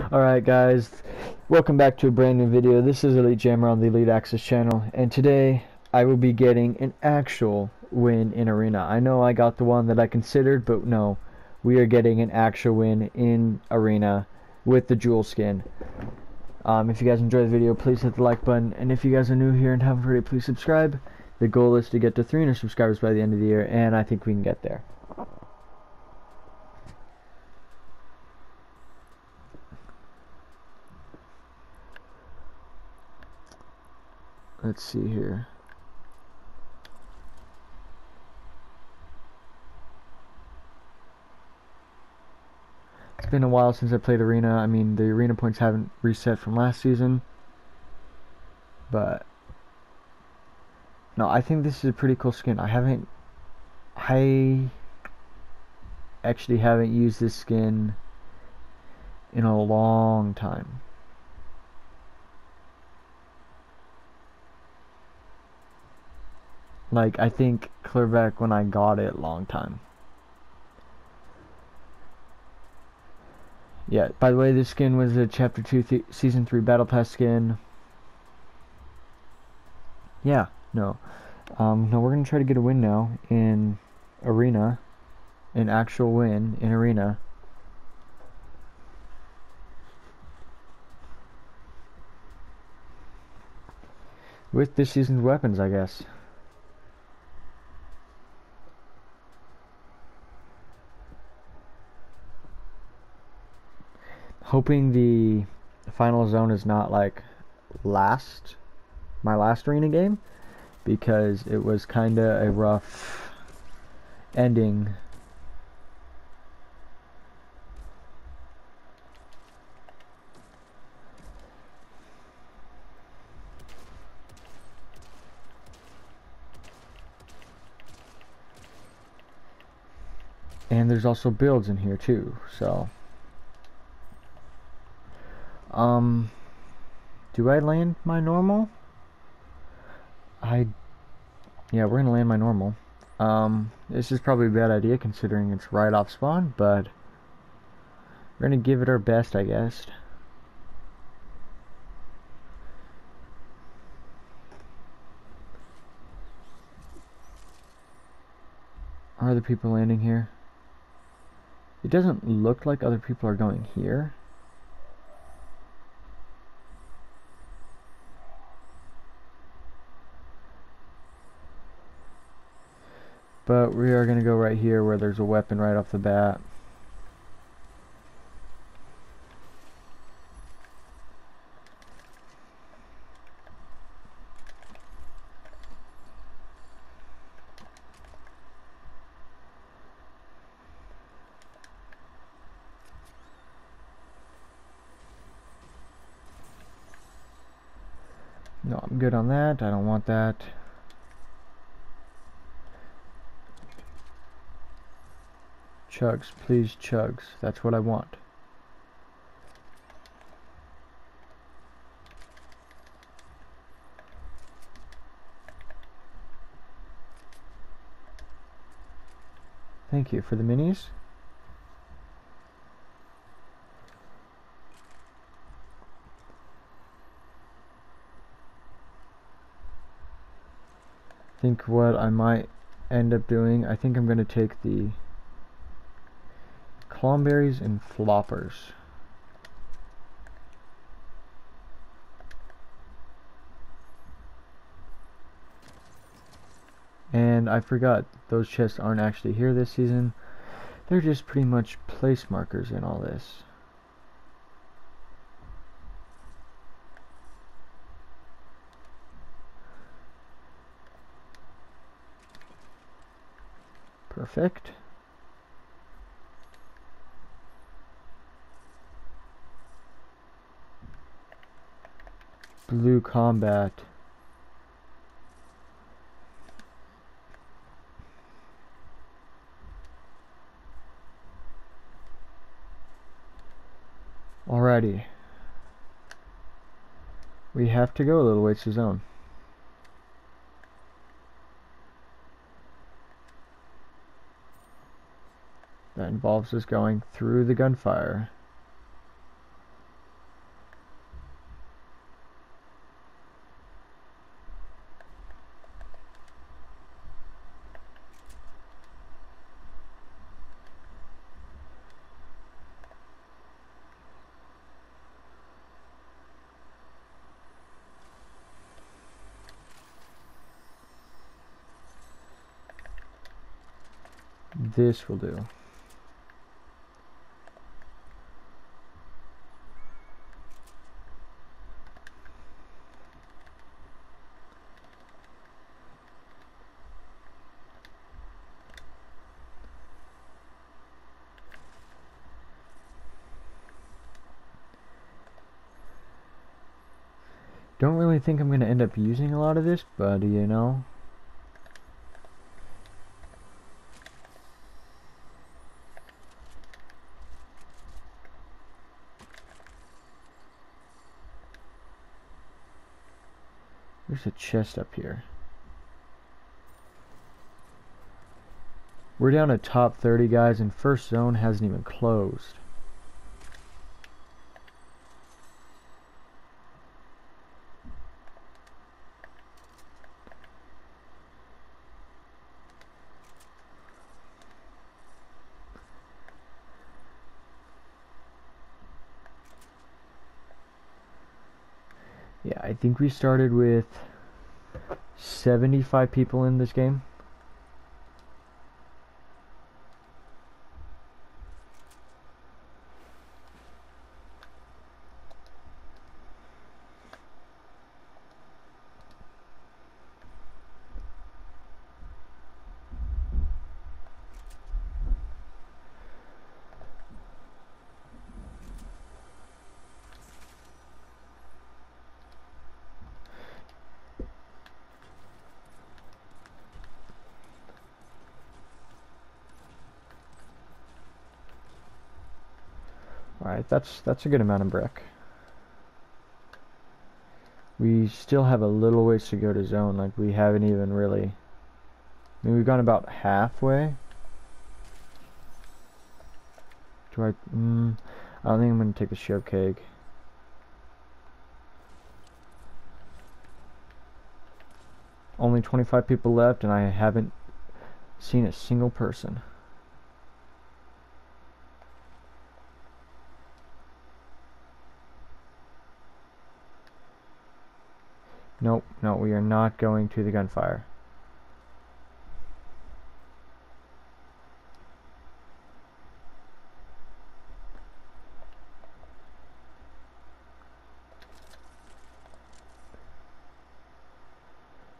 Alright guys, welcome back to a brand new video. This is Elite Jammer on the Elite Axess channel and today I will be getting an actual win in Arena. I know I got the one that I considered, but no, we are getting an actual win in Arena with the Jules skin. Um, if you guys enjoyed the video, please hit the like button, and if you guys are new here and haven't already, please subscribe. The goal is to get to 300 subscribers by the end of the year, and I think we can get there. Let's see here. It's been a while since I played Arena. I mean, the Arena points haven't reset from last season. But... No, I think this is a pretty cool skin. I haven't... I... Actually haven't used this skin in a long time. Like, I think clear back when I got it long time. Yeah, by the way, this skin was a Chapter 2 th Season 3 Battle Pass skin. Yeah, no. Um, no, we're going to try to get a win now in Arena. An actual win in Arena. With this season's weapons, I guess. Hoping the final zone is not like last my last arena game because it was kind of a rough ending. And there's also builds in here too so um, do I land my normal? I, yeah, we're gonna land my normal. Um, this is probably a bad idea considering it's right off spawn, but we're gonna give it our best, I guess. Are other people landing here? It doesn't look like other people are going here. But we are going to go right here where there's a weapon right off the bat. No, I'm good on that. I don't want that. Chugs, please chugs. That's what I want. Thank you for the minis. think what I might end up doing, I think I'm going to take the Klomberries and floppers. And I forgot, those chests aren't actually here this season. They're just pretty much place markers in all this. Perfect. Blue Combat. Alrighty. We have to go a little ways to zone. That involves us going through the gunfire. This will do. Don't really think I'm going to end up using a lot of this, but you know. There's a chest up here. We're down to top 30 guys and first zone hasn't even closed. Yeah, I think we started with 75 people in this game. Alright, that's that's a good amount of brick. We still have a little ways to go to zone, like we haven't even really... I mean, we've gone about halfway. Do I... Mm, I don't think I'm going to take the shield keg. Only 25 people left and I haven't seen a single person. Nope, no, we are not going to the gunfire.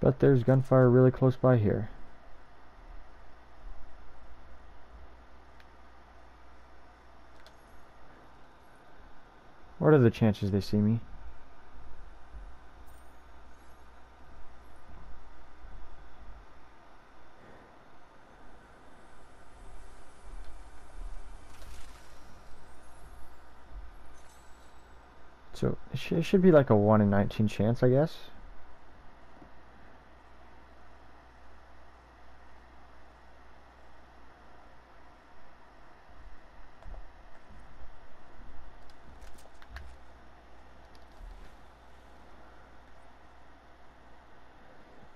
But there's gunfire really close by here. What are the chances they see me? So it, sh it should be like a 1 in 19 chance, I guess.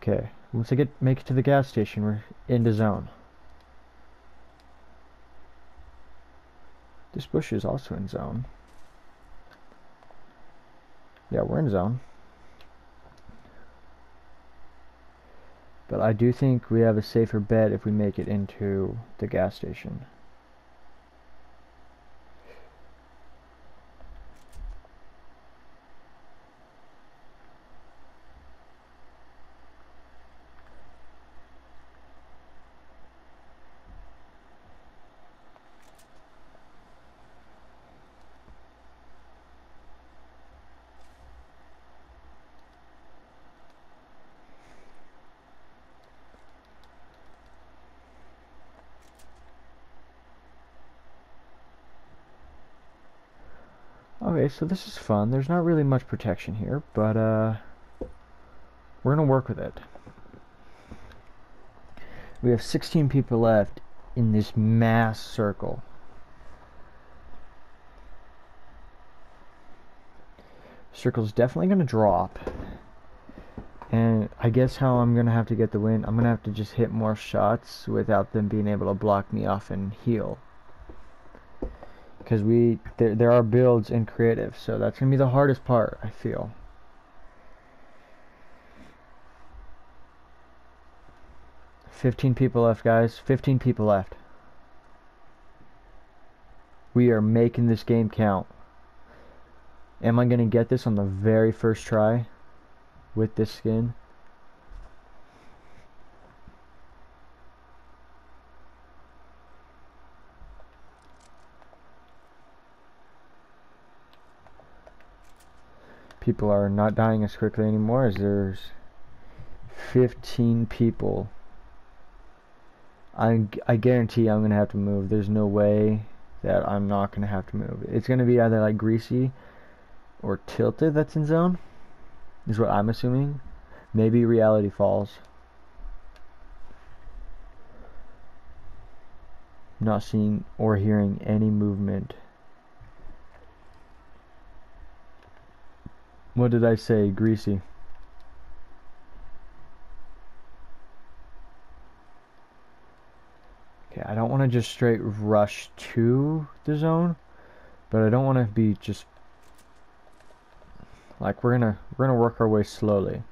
Okay, once I get make it to the gas station, we're in the zone. This bush is also in zone. Yeah, we're in zone. But I do think we have a safer bet if we make it into the gas station. Okay, so this is fun. There's not really much protection here, but uh, we're going to work with it. We have 16 people left in this mass circle. Circle's definitely going to drop. And I guess how I'm going to have to get the win, I'm going to have to just hit more shots without them being able to block me off and heal because we there, there are builds in creative so that's gonna be the hardest part I feel. Fifteen people left guys. Fifteen people left. We are making this game count. Am I gonna get this on the very first try with this skin? People are not dying as quickly anymore as there's 15 people. I, I guarantee I'm going to have to move. There's no way that I'm not going to have to move. It's going to be either like Greasy or Tilted that's in zone, is what I'm assuming. Maybe Reality Falls. Not seeing or hearing any movement. What did I say? Greasy. Okay, I don't want to just straight rush to the zone, but I don't want to be just like we're gonna we're gonna work our way slowly.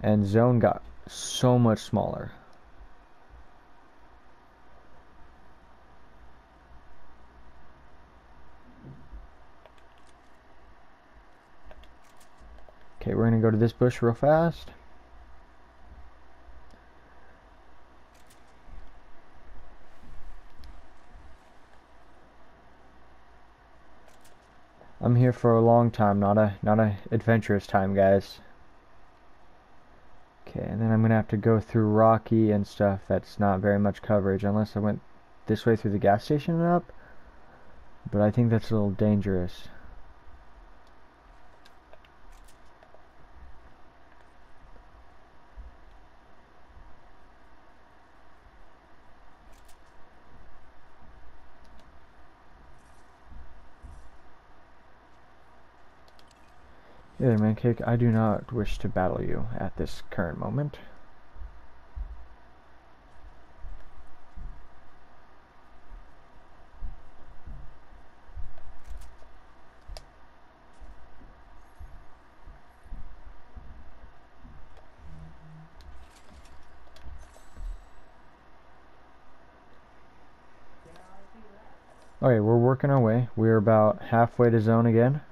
And zone got so much smaller. Okay, we're gonna go to this bush real fast. I'm here for a long time, not a not a adventurous time, guys. Okay, and then I'm gonna have to go through Rocky and stuff. That's not very much coverage, unless I went this way through the gas station and up. But I think that's a little dangerous. Yeah, Mancake, I do not wish to battle you at this current moment. Okay, we're working our way. We're about halfway to zone again.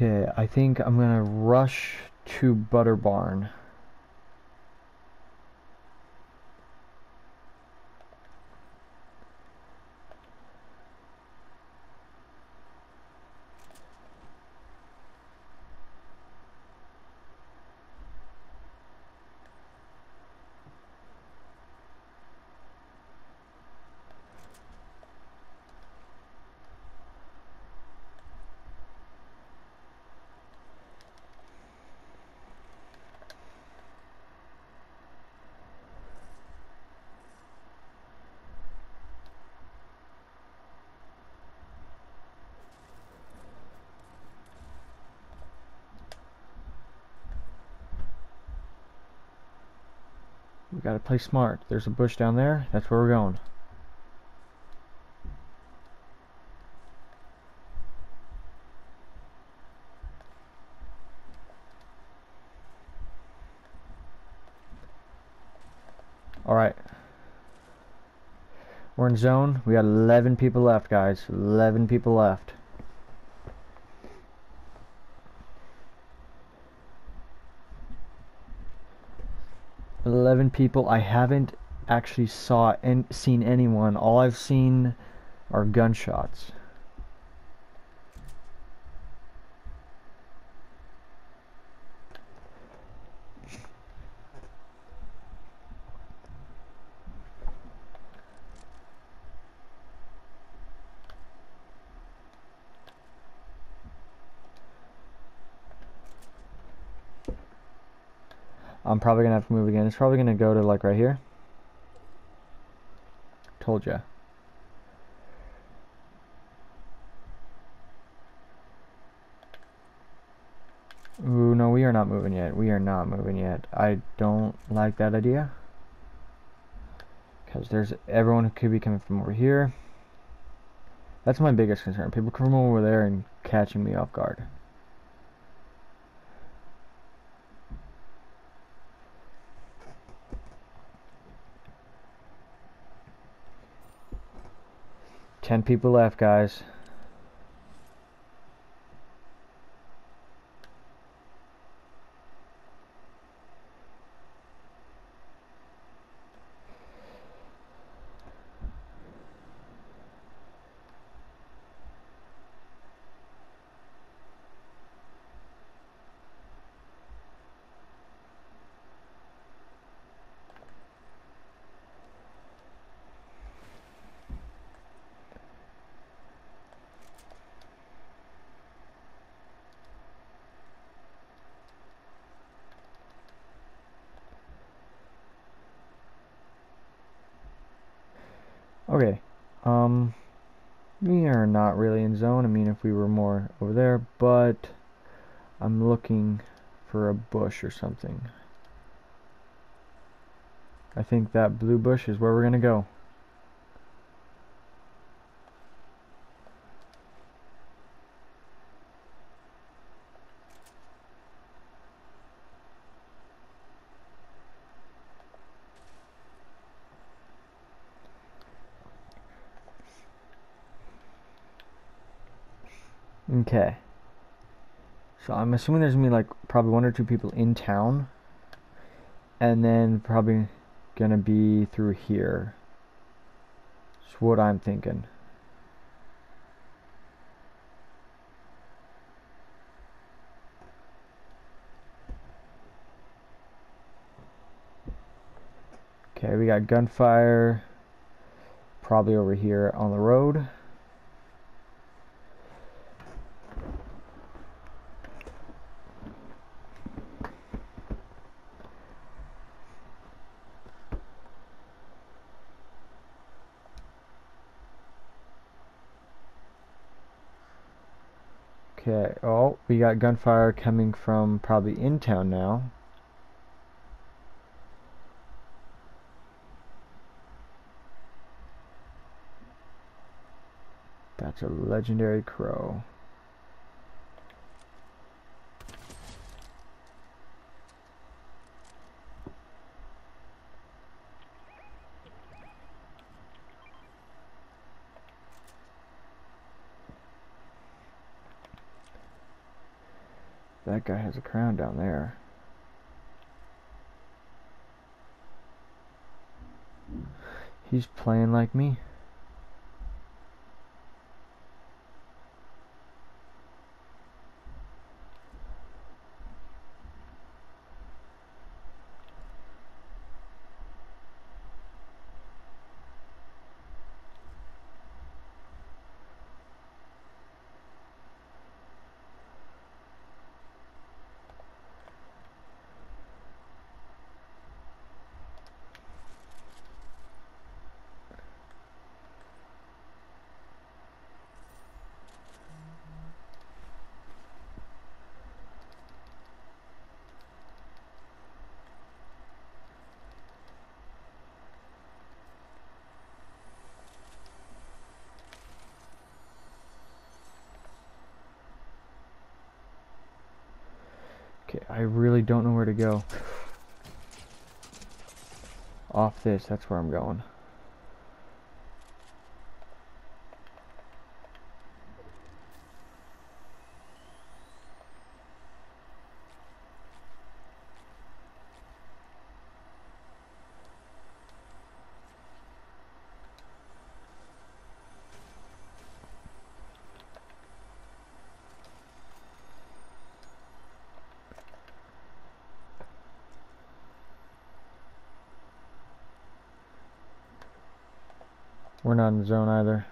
Okay, I think I'm gonna rush to Butter Barn. We gotta play smart. There's a bush down there. That's where we're going. Alright. We're in zone. We got 11 people left, guys. 11 people left. 11 people. I haven't actually saw and seen anyone. All I've seen are gunshots. I'm probably gonna have to move again. It's probably gonna go to like right here. Told ya. Ooh, no, we are not moving yet. We are not moving yet. I don't like that idea. Because there's everyone who could be coming from over here. That's my biggest concern. People come over there and catching me off guard. Ten people left, guys. Okay. Um, we are not really in zone. I mean, if we were more over there, but I'm looking for a bush or something. I think that blue bush is where we're going to go. Okay. So I'm assuming there's gonna be like probably one or two people in town. And then probably gonna be through here. That's what I'm thinking. Okay, we got gunfire probably over here on the road. Okay, oh, we got gunfire coming from probably in town now. That's a legendary crow. That guy has a crown down there. He's playing like me. Okay, I really don't know where to go. Off this, that's where I'm going. Not in the zone either.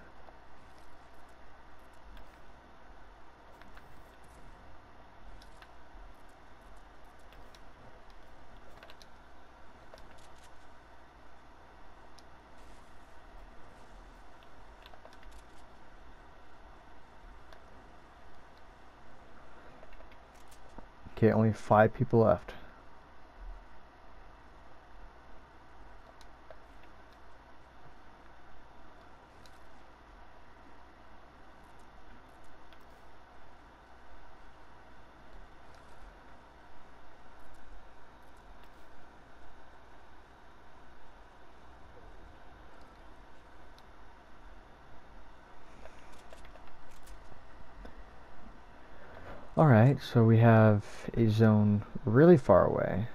Okay, only five people left. So we have a zone really far away.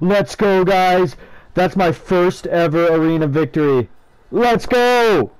Let's go, guys. That's my first ever arena victory. Let's go!